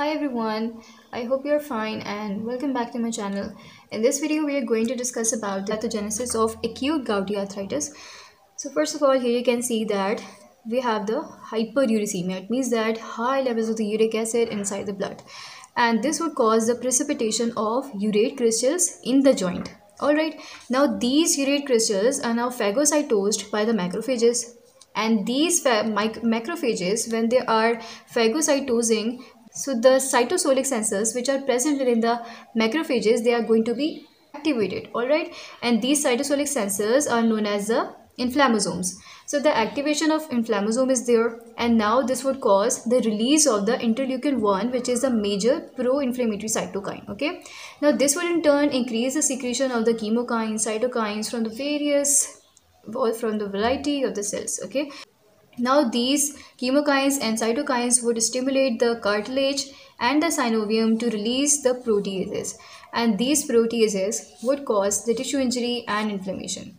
Hi everyone, I hope you're fine and welcome back to my channel. In this video, we are going to discuss about the pathogenesis of acute gouty arthritis. So first of all, here you can see that we have the hyperuricemia. It means that high levels of the uric acid inside the blood. And this would cause the precipitation of urate crystals in the joint. Alright, now these urate crystals are now phagocytosed by the macrophages and these macrophages when they are phagocytosing so the cytosolic sensors which are present in the macrophages, they are going to be activated, alright? And these cytosolic sensors are known as the inflammasomes. So the activation of inflammasome is there and now this would cause the release of the interleukin-1 which is a major pro-inflammatory cytokine, okay? Now this would in turn increase the secretion of the chemokines, cytokines from the various from the variety of the cells, okay? Now these chemokines and cytokines would stimulate the cartilage and the synovium to release the proteases and these proteases would cause the tissue injury and inflammation.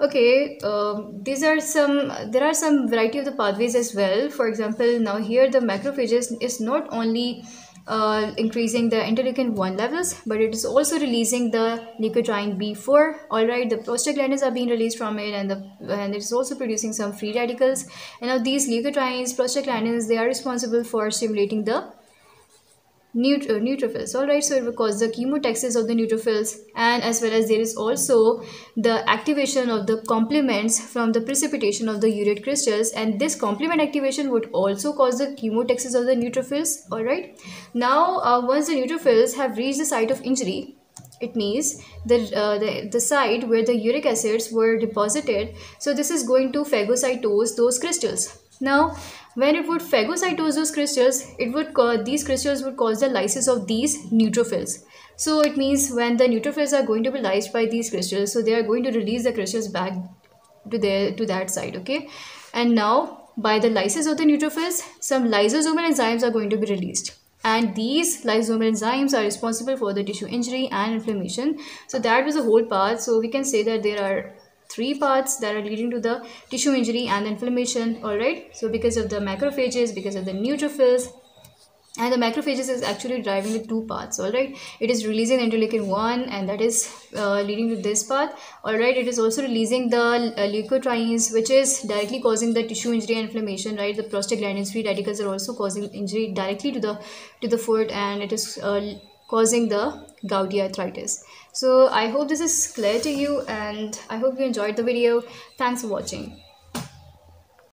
Okay, um, these are some, there are some variety of the pathways as well. For example, now here the macrophages is not only uh, increasing the interleukin 1 levels but it is also releasing the leukotriene b4 all right the prostaglandins are being released from it and the and it is also producing some free radicals. And now these leukotrienes prostaglandins they are responsible for stimulating the neut uh, neutrophils. All right so it will cause the chemotaxis of the neutrophils and as well as there is also the activation of the complements from the precipitation of the urate crystals and this complement activation would also cause the chemotaxis of the neutrophils. All right now uh, once the neutrophils have reached the site of injury it means the, uh, the the site where the uric acids were deposited so this is going to phagocytose those crystals now when it would phagocytose those crystals, it would cause, these crystals would cause the lysis of these neutrophils. So it means when the neutrophils are going to be lysed by these crystals, so they are going to release the crystals back to their to that side, okay? And now by the lysis of the neutrophils, some lysosomal enzymes are going to be released and these lysosomal enzymes are responsible for the tissue injury and inflammation so that was the whole part so we can say that there are three parts that are leading to the tissue injury and inflammation all right so because of the macrophages because of the neutrophils and the macrophages is actually driving the two parts all right it is releasing interleukin 1 and that is uh, leading to this part all right it is also releasing the uh, leukotrienes which is directly causing the tissue injury and inflammation right? The prostaglandins free radicals are also causing injury directly to the to the foot and it is uh, causing the gouty arthritis. So i hope this is clear to you and i hope you enjoyed the video. Thanks for watching